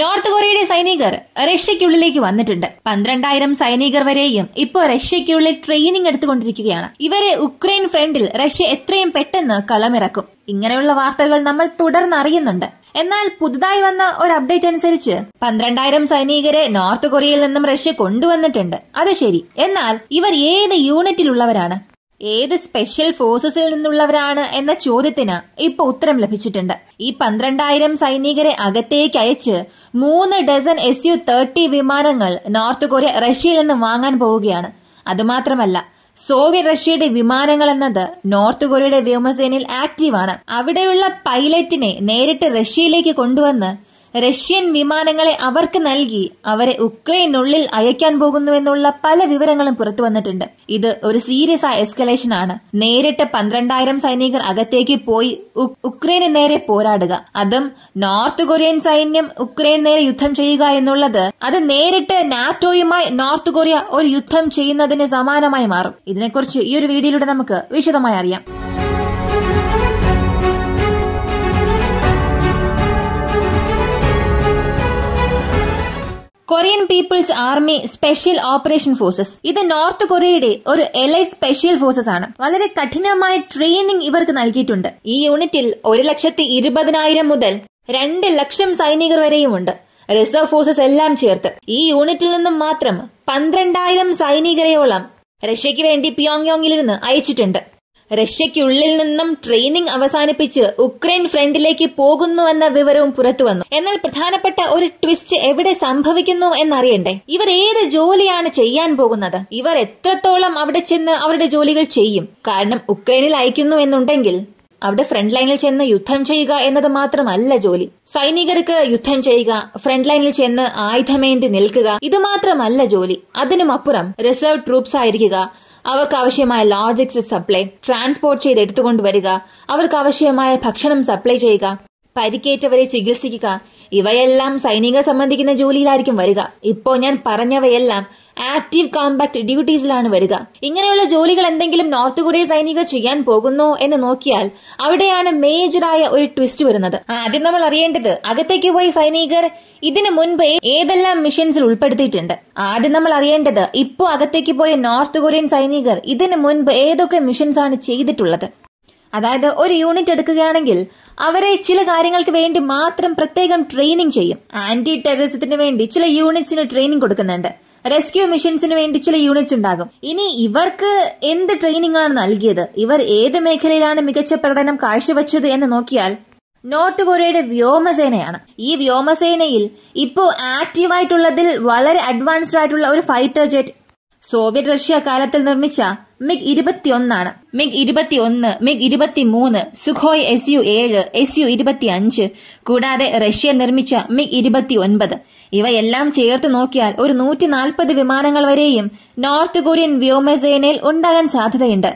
North കൊറിയയുടെ സൈനികർ റഷ്യക്കുള്ളിലേക്ക് വന്നിട്ടുണ്ട്. പന്ത്രണ്ടായിരം സൈനികർ വരെയും ഇപ്പോൾ റഷ്യക്കുള്ളിൽ ട്രെയിനിങ് എടുത്തുകൊണ്ടിരിക്കുകയാണ്. ഇവരെ ഉക്രൈൻ ഫ്രണ്ടിൽ റഷ്യ എത്രയും പെട്ടെന്ന് കളമിറക്കും. ഇങ്ങനെയുള്ള വാർത്തകൾ നമ്മൾ തുടർന്നറിയുന്നുണ്ട്. എന്നാൽ പുതുതായി വന്ന ഒരു അപ്ഡേറ്റ് അനുസരിച്ച് പന്ത്രണ്ടായിരം സൈനികരെ നോർത്ത് കൊറിയയിൽ നിന്നും റഷ്യ കൊണ്ടുവന്നിട്ടുണ്ട്. അത് ശരി. എന്നാൽ ഇവർ ഏത് യൂണിറ്റിലുള്ളവരാണ് ഏത് സ്പെഷ്യൽ ഫോഴ്സസിൽ നിന്നുള്ളവരാണ് എന്ന ചോദ്യത്തിന് ഇപ്പൊ ഉത്തരം ലഭിച്ചിട്ടുണ്ട്. ഈ പന്ത്രണ്ടായിരം സൈനികരെ അകത്തേക്ക് അയച്ച് മൂന്ന് ഡസൺ എസ് യു തേർട്ടി വിമാനങ്ങൾ നോർത്ത് കൊറിയ റഷ്യയിൽ നിന്ന് വാങ്ങാൻ പോവുകയാണ്. അതുമാത്രമല്ല സോവിയറ്റ് റഷ്യയുടെ വിമാനങ്ങൾ എന്നത് നോർത്ത് കൊറിയയുടെ വ്യോമസേനയിൽ ആക്റ്റീവാണ്. അവിടെയുള്ള പൈലറ്റിനെ നേരിട്ട് റഷ്യയിലേക്ക് കൊണ്ടുവന്ന് റഷ്യൻ വിമാനങ്ങളെ അവർക്ക് നൽകി അവരെ ഉക്രൈനുള്ളിൽ അയക്കാൻ പോകുന്നുവെന്നുള്ള പല വിവരങ്ങളും പുറത്തു വന്നിട്ടുണ്ട്. ഇത് ഒരു സീരിയസ് ആയ എസ്കലേഷൻ ആണ്. നേരിട്ട് പന്ത്രണ്ടായിരം സൈനികർ അകത്തേക്ക് പോയി ഉക്രൈന് നേരെ പോരാടുക. അതും നോർത്ത് കൊറിയൻ സൈന്യം ഉക്രൈൻ നേരെ യുദ്ധം ചെയ്യുക എന്നുള്ളത് അത് നേരിട്ട് നാറ്റോയുമായി നോർത്ത് കൊറിയ ഒരു യുദ്ധം ചെയ്യുന്നതിന് സമാനമായി മാറും. ഇതിനെക്കുറിച്ച് ഈ ഒരു വീഡിയോയിലൂടെ നമുക്ക് വിശദമായി അറിയാം. Korean people's army special operation forces. ഇത് നോർത്ത് കൊറിയയുടെ ഒരു എലൈറ്റ് സ്പെഷ്യൽ ഫോഴ്സസ് ആണ് വളരെ കഠിനമായ ട്രെയിനിങ് ഇവർക്ക് നൽകിയിട്ടുണ്ട്. ഈ യൂണിറ്റിൽ ഒരു ലക്ഷത്തി ഇരുപതിനായിരം മുതൽ രണ്ട് ലക്ഷം സൈനികർ വരെയുമുണ്ട്. റിസർവ് ഫോഴ്സസ് എല്ലാം ചേർത്ത്. ഈ യൂണിറ്റിൽ നിന്നും മാത്രം പന്ത്രണ്ടായിരം സൈനികരെയോളം റഷ്യയ്ക്ക് വേണ്ടി പിയോങ്യോങ്ങിൽ നിന്ന് അയച്ചിട്ടുണ്ട്. റഷ്യയ്ക്കുള്ളിൽ നിന്നും ട്രെയിനിങ് അവസാനിപ്പിച്ച് ഉക്രൈൻ ഫ്രണ്ടിലേക്ക് പോകുന്നുവെന്ന വിവരവും പുറത്തുവന്നു എന്നാൽ പ്രധാനപ്പെട്ട ഒരു ട്വിസ്റ്റ് എവിടെ സംഭവിക്കുന്നു എന്നറിയണ്ടേ? ഇവർ ഏത് ജോലിയാണ് ചെയ്യാൻ പോകുന്നത്? ഇവർ എത്രത്തോളം അവിടെ ചെന്ന് അവരുടെ ജോലികൾ ചെയ്യും? കാരണം ഉക്രൈനിൽ അയക്കുന്നു എന്നുണ്ടെങ്കിൽ അവിടെ ഫ്രണ്ട് ലൈനിൽ ചെന്ന് യുദ്ധം ചെയ്യുക എന്നത് മാത്രമല്ല ജോലി. സൈനികർക്ക് യുദ്ധം ചെയ്യുക ഫ്രണ്ട് ലൈനിൽ ചെന്ന് ആയുധമേന്തി നിൽക്കുക ഇത് മാത്രമല്ല ജോലി. അതിനുമപ്പുറം റിസർവ് ട്രൂപ്സ് ആയിരിക്കുക അവർക്ക് ആവശ്യമായ ലോജിക്സ് സപ്ലൈ ട്രാൻസ്പോർട്ട് ചെയ്ത് എടുത്തുകൊണ്ടുവരിക അവർക്ക് ആവശ്യമായ ഭക്ഷണം സപ്ലൈ ചെയ്യുക പരിക്കേറ്റവരെ ചികിത്സിക്കുക ഇവയെല്ലാം സൈനികർ സംബന്ധിക്കുന്ന ജോലിയിലായിരിക്കും വരിക. ഇപ്പോ ഞാൻ പറഞ്ഞവയെല്ലാം ആക്റ്റീവ് കോമ്പാക്ട് ഡ്യൂട്ടീസിലാണ് വരിക. ഇങ്ങനെയുള്ള ജോലികൾ എന്തെങ്കിലും നോർത്ത് കൊറിയ സൈനികർ ചെയ്യാൻ പോകുന്നോ എന്ന് നോക്കിയാൽ അവിടെയാണ് മേജറായ ഒരു ട്വിസ്റ്റ് വരുന്നത്. ആദ്യം നമ്മൾ അറിയേണ്ടത് അകത്തേക്ക് പോയ സൈനികർ ഇതിനു മുൻപ് ഏതെല്ലാം മിഷൻസിൽ ഉൾപ്പെടുത്തിയിട്ടുണ്ട്. ആദ്യം നമ്മൾ അറിയേണ്ടത് ഇപ്പോ അകത്തേക്ക് പോയ നോർത്ത് കൊറിയൻ സൈനികർ ഇതിനു മുൻപ് ഏതൊക്കെ മിഷൻസ് ആണ് ചെയ്തിട്ടുള്ളത്. അതായത് ഒരു യൂണിറ്റ് എടുക്കുകയാണെങ്കിൽ അവരെ ചില കാര്യങ്ങൾക്ക് വേണ്ടി മാത്രം പ്രത്യേകം ട്രെയിനിങ് ചെയ്യും. ആന്റി ടെററിസത്തിന് വേണ്ടി ചില യൂണിറ്റ്സിന് ട്രെയിനിങ് കൊടുക്കുന്നുണ്ട്. റെസ്ക്യൂ മിഷൻസിന് വേണ്ടി ചില യൂണിറ്റ്സ് ഉണ്ടാകും. ഇനി ഇവർക്ക് എന്ത് ട്രെയിനിംഗ് ആണ് നൽകിയത്? ഇവർ ഏത് മേഖലയിലാണ് മികച്ച പ്രകടനം കാഴ്ചവെച്ചത് എന്ന് നോക്കിയാൽ നോർത്ത് കൊറിയയുടെ വ്യോമസേനയാണ്. ഈ വ്യോമസേനയിൽ ഇപ്പോ ആക്റ്റീവായിട്ടുള്ളതിൽ വളരെ അഡ്വാൻസ്ഡ് ആയിട്ടുള്ള ഒരു ഫൈറ്റർ ജെറ്റ് സോവിയറ്റ് റഷ്യ കാലത്തിൽ നിർമ്മിച്ച മിഗ് ഇരുപത്തിയൊന്നാണ്. മിഗ് ഇരുപത്തിയൊന്ന് മിഗ് ഇരുപത്തിമൂന്ന് സുഖോയ് എസ് യു ഏഴ് എസ് യു ഇരുപത്തിയഞ്ച് കൂടാതെ റഷ്യ നിർമ്മിച്ച മിഗ് ഇരുപത്തിയൊൻപത്. ഇവയെല്ലാം ചേർത്ത് നോക്കിയാൽ ഒരു നൂറ്റി നാൽപ്പത് വിമാനങ്ങൾ വരെയും നോർത്ത് കൊറിയൻ വ്യോമസേനയിൽ ഉണ്ടാകാൻ സാധ്യതയുണ്ട്.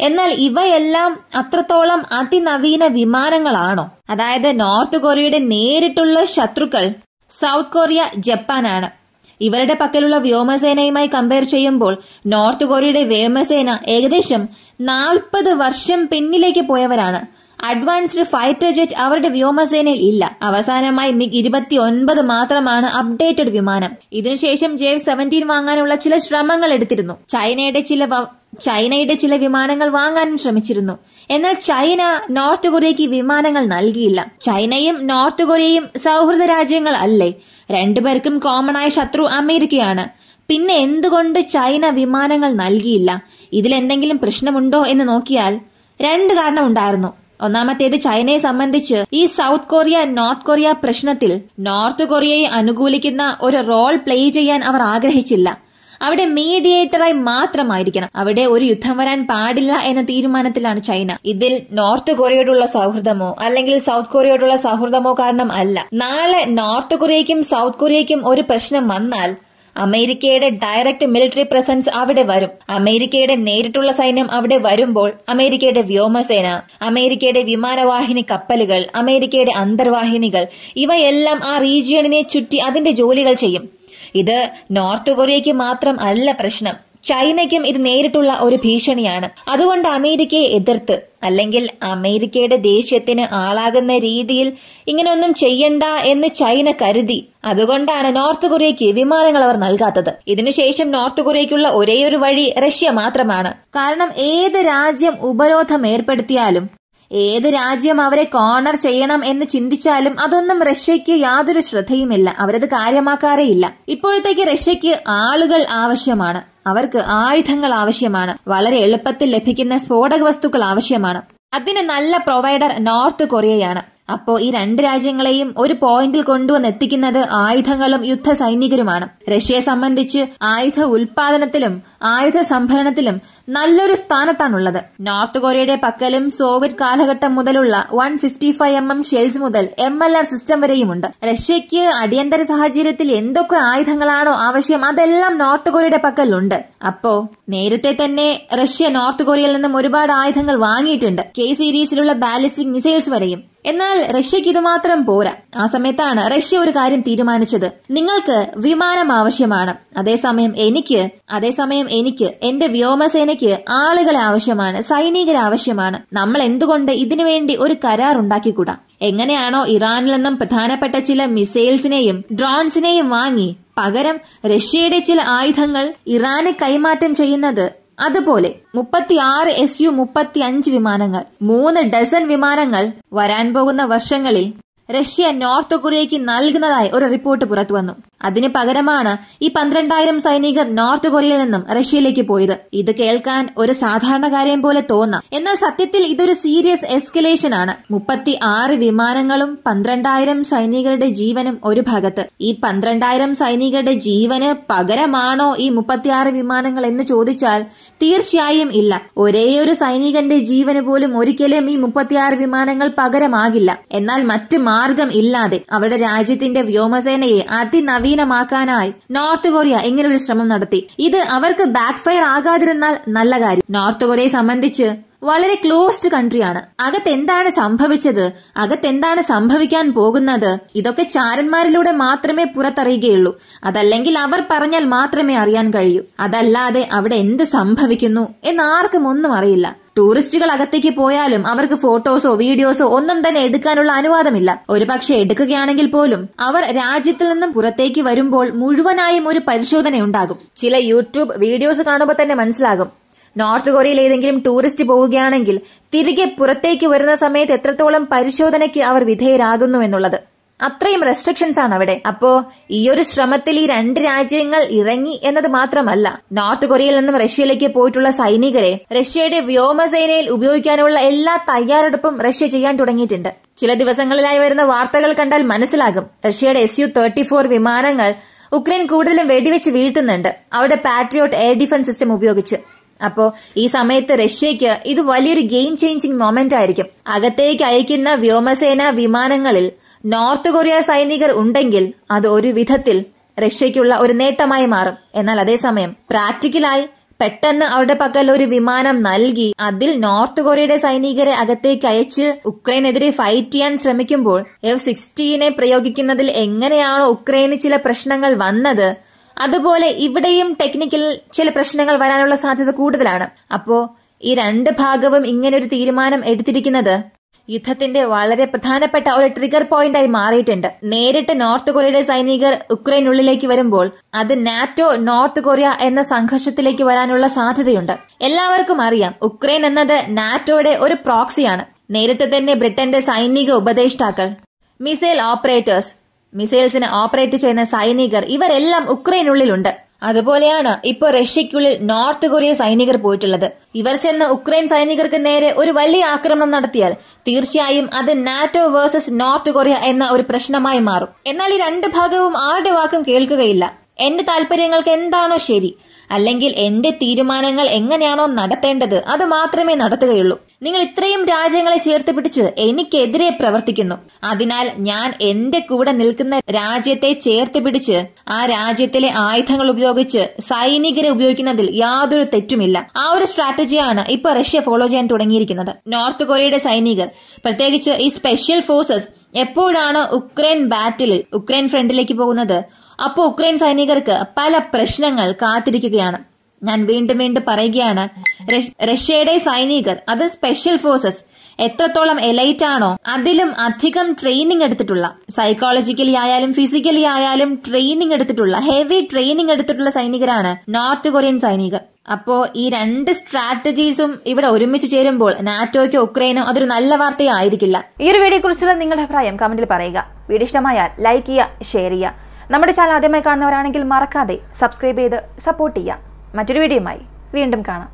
എന്നാൽ ഇവയെല്ലാം അത്രത്തോളം അതിനവീന വിമാനങ്ങളാണോ? അതായത് നോർത്ത് കൊറിയയുടെ നേരിട്ടുള്ള ശത്രുക്കൾ സൗത്ത് കൊറിയ ജപ്പാനാണ്. ഇവരുടെ പക്കലുള്ള വ്യോമസേനയുമായി കമ്പയർ ചെയ്യുമ്പോൾ നോർത്ത് കൊറിയയുടെ വ്യോമസേന ഏകദേശം നാൽപ്പത് വർഷം പിന്നിലേക്ക് പോയവരാണ്. അഡ്വാൻസ്ഡ് ഫൈറ്റർ ജെറ്റ് അവരുടെ വ്യോമസേനയിൽ ഇല്ല. അവസാനമായി മിഗ് ഇരുപത്തി ഒൻപത് മാത്രമാണ് അപ്ഡേറ്റഡ് വിമാനം. ഇതിനുശേഷം ജേവ് സെവന്റീൻ വാങ്ങാനുള്ള ചില ശ്രമങ്ങൾ എടുത്തിരുന്നു. ചൈനയുടെ ചില ചൈനയുടെ ചില വിമാനങ്ങൾ വാങ്ങാനും ശ്രമിച്ചിരുന്നു. എന്നാൽ ചൈന നോർത്ത് കൊറിയയ്ക്ക് വിമാനങ്ങൾ നൽകിയില്ല. ചൈനയും നോർത്ത് കൊറിയയും സൗഹൃദ രാജ്യങ്ങൾ അല്ലേ? രണ്ടുപേർക്കും കോമണായ ശത്രു അമേരിക്കയാണ്. പിന്നെ എന്തുകൊണ്ട് ചൈന വിമാനങ്ങൾ നൽകിയില്ല? ഇതിലെന്തെങ്കിലും പ്രശ്നമുണ്ടോ എന്ന് നോക്കിയാൽ രണ്ട് കാരണം ഉണ്ടായിരുന്നു ഒന്നാമത്തേത് ചൈനയെ സംബന്ധിച്ച് ഈ സൗത്ത് കൊറിയ നോർത്ത് കൊറിയ പ്രശ്നത്തിൽ നോർത്ത് കൊറിയയെ അനുകൂലിക്കുന്ന ഒരു റോൾ പ്ലേ ചെയ്യാൻ അവർ ആഗ്രഹിച്ചില്ല. അവിടെ മീഡിയേറ്ററായി മാത്രമായിരിക്കണം. അവിടെ ഒരു യുദ്ധം വരാൻ പാടില്ല എന്ന തീരുമാനത്തിലാണ് ചൈന. ഇതിൽ നോർത്ത് കൊറിയയോടുള്ള സൗഹൃദമോ അല്ലെങ്കിൽ സൗത്ത് കൊറിയയോടുള്ള സൗഹൃദമോ കാരണം അല്ല. നാളെ നോർത്ത് കൊറിയയ്ക്കും സൗത്ത് കൊറിയയ്ക്കും ഒരു പ്രശ്നം വന്നാൽ അമേരിക്കയുടെ ഡയറക്റ്റ് മിലിറ്ററി പ്രസൻസ് അവിടെ വരും. അമേരിക്കയുടെ നേരിട്ടുള്ള സൈന്യം അവിടെ വരുമ്പോൾ അമേരിക്കയുടെ വ്യോമസേന അമേരിക്കയുടെ വിമാനവാഹിനി കപ്പലുകൾ അമേരിക്കയുടെ അന്തർവാഹിനികൾ ഇവയെല്ലാം ആ റീജിയണിനെ ചുറ്റി അതിന്റെ ജോലികൾ ചെയ്യും. ഇത് നോർത്ത് കൊറിയയ്ക്ക് മാത്രം അല്ല പ്രശ്നം. ചൈനയ്ക്കും ഇത് നേരിട്ടുള്ള ഒരു ഭീഷണിയാണ്. അതുകൊണ്ട് അമേരിക്കയെ എതിർത്ത് അല്ലെങ്കിൽ അമേരിക്കയുടെ ദേഷ്യത്തിന് ആളാകുന്ന രീതിയിൽ ഇങ്ങനെയൊന്നും ചെയ്യണ്ട എന്ന് ചൈന കരുതി. അതുകൊണ്ടാണ് നോർത്ത് കൊറിയയ്ക്ക് വിമാനങ്ങൾ അവർ നൽകാത്തത്. ഇതിനുശേഷം നോർത്ത് കൊറിയയ്ക്കുള്ള ഒരേയൊരു വഴി റഷ്യ മാത്രമാണ്. കാരണം ഏത് രാജ്യം ഉപരോധം ഏർപ്പെടുത്തിയാലും ഏത് രാജ്യം അവരെ കോർണർ ചെയ്യണം എന്ന് ചിന്തിച്ചാലും അതൊന്നും റഷ്യയ്ക്ക് യാതൊരു ശ്രദ്ധയുമില്ല. അവരത് കാര്യമാക്കാറേയില്ല. ഇപ്പോഴത്തേക്ക് റഷ്യയ്ക്ക് ആളുകൾ ആവശ്യമാണ്. അവർക്ക് ആയുധങ്ങൾ ആവശ്യമാണ്. വളരെ എളുപ്പത്തിൽ ലഭിക്കുന്ന സ്ഫോടക വസ്തുക്കൾ ആവശ്യമാണ്. അതിന് നല്ല പ്രൊവൈഡർ നോർത്ത് കൊറിയയാണ്. അപ്പോ ഈ രണ്ട് രാജ്യങ്ങളെയും ഒരു പോയിന്റിൽ കൊണ്ടുവന്ന് എത്തിക്കുന്നത് ആയുധങ്ങളും യുദ്ധ സൈനികരുമാണ് റഷ്യയെ സംബന്ധിച്ച് ആയുധ ഉൽപാദനത്തിലും ആയുധ സംഭരണത്തിലും നല്ലൊരു സ്ഥാനത്താണുള്ളത്. നോർത്ത് കൊറിയയുടെ പക്കലും സോവിയറ്റ് കാലഘട്ടം മുതലുള്ള one fifty five M M shells മുതൽ എം എൽ ആർ സിസ്റ്റം വരെയുമുണ്ട്. റഷ്യയ്ക്ക് അടിയന്തര സാഹചര്യത്തിൽ എന്തൊക്കെ ആയുധങ്ങളാണോ ആവശ്യം അതെല്ലാം നോർത്ത് കൊറിയയുടെ പക്കലുണ്ട്. അപ്പോ നേരത്തെ തന്നെ റഷ്യ നോർത്ത് കൊറിയയിൽ നിന്നും ഒരുപാട് ആയുധങ്ങൾ വാങ്ങിയിട്ടുണ്ട്. കെ സീരീസിലുള്ള ബാലിസ്റ്റിക് മിസൈൽസ് വരെയും. എന്നാൽ റഷ്യക്ക് ഇത് മാത്രം പോരാ. ആ സമയത്താണ് റഷ്യ ഒരു കാര്യം തീരുമാനിച്ചത്. നിങ്ങൾക്ക് വിമാനം ആവശ്യമാണ്. അതേസമയം എനിക്ക് അതേസമയം എനിക്ക് എന്റെ വ്യോമസേനയ്ക്ക് ആളുകളെ ആവശ്യമാണ് സൈനികരെ ആവശ്യമാണ്. നമ്മൾ എന്തുകൊണ്ട് ഇതിനുവേണ്ടി ഒരു കരാർ ഉണ്ടാക്കിക്കൂടാ? എങ്ങനെയാണോ ഇറാനിൽ നിന്നും പ്രധാനപ്പെട്ട ചില മിസൈൽസിനെയും ഡ്രോൺസിനെയും വാങ്ങി പകരം റഷ്യയുടെ ചില ആയുധങ്ങൾ ഇറാന് കൈമാറ്റം ചെയ്യുന്നത് അതുപോലെ മുപ്പത്തിയാറ് എസ് യു മുപ്പത്തി അഞ്ച് വിമാനങ്ങൾ മൂന്ന് ഡസൻ വിമാനങ്ങൾ വരാൻ പോകുന്ന വർഷങ്ങളിൽ റഷ്യ നോർത്ത് കൊറിയയ്ക്ക് നൽകുന്നതായി ഒരു റിപ്പോർട്ട് പുറത്തുവന്നു. അതിന് പകരമാണ് ഈ പന്ത്രണ്ടായിരം സൈനികർ നോർത്ത് കൊറിയയിൽ നിന്നും റഷ്യയിലേക്ക് പോയത്. ഇത് കേൾക്കാൻ ഒരു സാധാരണ കാര്യം പോലെ തോന്നാം. എന്നാൽ സത്യത്തിൽ ഇതൊരു സീരിയസ് എസ്കലേഷൻ ആണ്. മുപ്പത്തി ആറ് വിമാനങ്ങളും പന്ത്രണ്ടായിരം സൈനികരുടെ ജീവനും ഒരു ഭാഗത്ത്. ഈ പന്ത്രണ്ടായിരം സൈനികരുടെ ജീവന് പകരമാണോ ഈ മുപ്പത്തിയാറ് വിമാനങ്ങൾ എന്ന് ചോദിച്ചാൽ തീർച്ചയായും ഇല്ല. ഒരേ ഒരു സൈനികന്റെ ജീവന് പോലും ഒരിക്കലും ഈ മുപ്പത്തിയാറ് വിമാനങ്ങൾ പകരമാകില്ല. എന്നാൽ മറ്റ് മാർഗം ഇല്ലാതെ അവരുടെ രാജ്യത്തിന്റെ വ്യോമസേനയെ അതിനവീനമാക്കാനായി നോർത്ത് കൊറിയ ഇങ്ങനൊരു ശ്രമം നടത്തി. ഇത് അവർക്ക് ബാക്ക് ഫയർ ആകാതിരുന്നാൽ നല്ല കാര്യം. നോർത്ത് കൊറിയയെ സംബന്ധിച്ച് വളരെ ക്ലോസ്ഡ് കൺട്രിയാണ് അകത്തെന്താണ് സംഭവിച്ചത്? അകത്തെന്താണ് സംഭവിക്കാൻ പോകുന്നത്? ഇതൊക്കെ ചാരന്മാരിലൂടെ മാത്രമേ പുറത്തറിയുകയുള്ളൂ. അതല്ലെങ്കിൽ അവർ പറഞ്ഞാൽ മാത്രമേ അറിയാൻ കഴിയൂ. അതല്ലാതെ അവിടെ എന്ത് സംഭവിക്കുന്നു എന്നാർക്കും ഒന്നും അറിയില്ല. ടൂറിസ്റ്റുകൾ അകത്തേക്ക് പോയാലും അവർക്ക് ഫോട്ടോസോ വീഡിയോസോ ഒന്നും തന്നെ എടുക്കാനുള്ള അനുവാദമില്ല. ഒരു പക്ഷേ എടുക്കുകയാണെങ്കിൽ പോലും അവർ രാജ്യത്തിൽ നിന്നും പുറത്തേക്ക് വരുമ്പോൾ മുഴുവനായും ഒരു പരിശോധനയുണ്ടാകും. ചില യൂട്യൂബ് വീഡിയോസ് കാണുമ്പോൾ തന്നെ മനസ്സിലാകും. നോർത്ത് കൊറിയയിൽ ഏതെങ്കിലും ടൂറിസ്റ്റ് പോവുകയാണെങ്കിൽ തിരികെ പുറത്തേക്ക് വരുന്ന സമയത്ത് എത്രത്തോളം പരിശോധനയ്ക്ക് അവർ വിധേയരാകുന്നു എന്നുള്ളത്. അത്രയും റെസ്ട്രിക്ഷൻസ് ആണ് അവിടെ അപ്പോ ഈ ഒരു ശ്രമത്തിൽ ഈ രണ്ട് രാജ്യങ്ങൾ ഇറങ്ങി എന്നത് മാത്രമല്ല നോർത്ത് കൊറിയയിൽ നിന്നും റഷ്യയിലേക്ക് പോയിട്ടുള്ള സൈനികരെ റഷ്യയുടെ വ്യോമസേനയിൽ ഉപയോഗിക്കാനുള്ള എല്ലാ തയ്യാറെടുപ്പും റഷ്യ ചെയ്യാൻ തുടങ്ങിയിട്ടുണ്ട്. ചില ദിവസങ്ങളിലായി വരുന്ന വാർത്തകൾ കണ്ടാൽ മനസ്സിലാകും. റഷ്യയുടെ എസ് യു തേർട്ടി ഫോർ വിമാനങ്ങൾ ഉക്രൈൻ കൂടുതലും വെടിവെച്ച് വീഴ്ത്തുന്നുണ്ട്. അവിടെ പാട്രിയോട്ട് എയർ ഡിഫൻസ് സിസ്റ്റം ഉപയോഗിച്ച്. അപ്പോ ഈ സമയത്ത് റഷ്യയ്ക്ക് ഇത് വലിയൊരു ഗെയിം ചേഞ്ചിങ് മൊമെന്റ് ആയിരിക്കും. അകത്തേക്ക് അയക്കുന്ന വ്യോമസേന വിമാനങ്ങളിൽ നോർത്ത് കൊറിയ സൈനികർ ഉണ്ടെങ്കിൽ അത് ഒരു വിധത്തിൽ റഷ്യയ്ക്കുള്ള ഒരു നേട്ടമായി മാറും. എന്നാൽ അതേസമയം പ്രാക്ടിക്കലായി പെട്ടെന്ന് അവരുടെ പക്കൽ ഒരു വിമാനം നൽകി അതിൽ നോർത്ത് കൊറിയയുടെ സൈനികരെ അകത്തേക്ക് അയച്ച് ഉക്രൈനെതിരെ ഫൈറ്റ് ചെയ്യാൻ ശ്രമിക്കുമ്പോൾ എഫ് സിക്സ്റ്റീനെ പ്രയോഗിക്കുന്നതിൽ എങ്ങനെയാണോ ഉക്രൈന് ചില പ്രശ്നങ്ങൾ വന്നത് അതുപോലെ ഇവിടെയും ടെക്നിക്കൽ ചില പ്രശ്നങ്ങൾ വരാനുള്ള സാധ്യത കൂടുതലാണ്. അപ്പോ ഈ രണ്ട് ഭാഗവും ഇങ്ങനെ ഒരു തീരുമാനം എടുത്തിരിക്കുന്നത് യുദ്ധത്തിന്റെ വളരെ പ്രധാനപ്പെട്ട ഒരു ട്രിഗർ പോയിന്റായി മാറിയിട്ടുണ്ട്. നേരിട്ട് നോർത്ത് കൊറിയയുടെ സൈനികർ ഉക്രൈനുള്ളിലേക്ക് വരുമ്പോൾ അത് നാറ്റോ നോർത്ത് കൊറിയ എന്ന സംഘർഷത്തിലേക്ക് വരാനുള്ള സാധ്യതയുണ്ട്. എല്ലാവർക്കും അറിയാം ഉക്രൈൻ എന്നത് നാറ്റോയുടെ ഒരു പ്രോക്സിയാണ്. നേരത്തെ തന്നെ ബ്രിട്ടന്റെ സൈനിക ഉപദേഷ്ടാക്കൾ മിസൈൽ ഓപ്പറേറ്റേഴ്സ് മിസൈൽസിനെ ഓപ്പറേറ്റ് ചെയ്യുന്ന സൈനികർ ഇവരെല്ലാം ഉക്രൈനുള്ളിലുണ്ട്. അതുപോലെയാണ് ഇപ്പോൾ റഷ്യക്കുള്ളിൽ നോർത്ത് കൊറിയ സൈനികർ പോയിട്ടുള്ളത്. ഇവർ ചെന്ന് ഉക്രൈൻ സൈനികർക്ക് നേരെ ഒരു വലിയ ആക്രമണം നടത്തിയാൽ തീർച്ചയായും അത് നാറ്റോ വേഴ്സസ് നോർത്ത് കൊറിയ എന്ന ഒരു പ്രശ്നമായി മാറും. എന്നാൽ ഈ രണ്ട് ഭാഗവും ആരുടെ വാക്കും കേൾക്കുകയില്ല. എന്റെ താല്പര്യങ്ങൾക്ക് എന്താണോ ശരി. അല്ലെങ്കിൽ എന്റെ തീരുമാനങ്ങൾ എങ്ങനെയാണോ നടത്തേണ്ടത് അത് മാത്രമേ നടത്തുകയുള്ളൂ. നിങ്ങൾ ഇത്രയും രാജ്യങ്ങളെ ചേർത്ത് പിടിച്ച് എനിക്കെതിരെ പ്രവർത്തിക്കുന്നു. അതിനാൽ ഞാൻ എന്റെ കൂടെ നിൽക്കുന്ന രാജ്യത്തെ ചേർത്ത് പിടിച്ച് ആ രാജ്യത്തിലെ ആയുധങ്ങൾ ഉപയോഗിച്ച് സൈനികരെ ഉപയോഗിക്കുന്നതിൽ യാതൊരു തെറ്റുമില്ല. ആ ഒരു സ്ട്രാറ്റജിയാണ് ഇപ്പോൾ റഷ്യ ഫോളോ ചെയ്യാൻ തുടങ്ങിയിരിക്കുന്നത്. നോർത്ത് കൊറിയയുടെ സൈനികർ പ്രത്യേകിച്ച് ഈ സ്പെഷ്യൽ ഫോഴ്സസ് എപ്പോഴാണ് ഉക്രൈൻ ബാറ്റിൽ ഉക്രൈൻ ഫ്രണ്ടിലേക്ക് പോകുന്നത്? അപ്പോൾ ഉക്രൈൻ സൈനികർക്ക് പല പ്രശ്നങ്ങൾ കാത്തിരിക്കുകയാണ്. ഞാൻ വീണ്ടും വീണ്ടും പറയുകയാണ് റഷ്യയുടെ സൈനികർ അത് സ്പെഷ്യൽ ഫോഴ്സസ് എത്രത്തോളം എലൈറ്റ് ആണോ അതിലും അധികം ട്രെയിനിങ് എടുത്തിട്ടുള്ള സൈക്കോളജിക്കലി ആയാലും ഫിസിക്കലി ആയാലും ട്രെയിനിങ് എടുത്തിട്ടുള്ള ഹെവി ട്രെയിനിങ് എടുത്തിട്ടുള്ള സൈനികരാണ് നോർത്ത് കൊറിയൻ സൈനികർ. അപ്പോ ഈ രണ്ട് സ്ട്രാറ്റജീസും ഇവിടെ ഒരുമിച്ച് ചേരുമ്പോൾ നാറ്റോയ്ക്കോ ഉക്രൈനോ അതൊരു നല്ല വാർത്തയായിരിക്കില്ല. ഈ ഒരു വീഡിയോ കുറിച്ചുള്ള നിങ്ങളുടെ അഭിപ്രായം കമന്റിൽ പറയുക. വീഡിയോ ഇഷ്ടമായാൽ ലൈക്ക് ചെയ്യുക ഷെയർ ചെയ്യുക. നമ്മുടെ ചാനൽ ആദ്യമായി കാണുന്നവരാണെങ്കിൽ മറക്കാതെ സബ്സ്ക്രൈബ് ചെയ്ത് സപ്പോർട്ട് ചെയ്യാം. മറ്റൊരു വീഡിയോയുമായി വീണ്ടും കാണാം.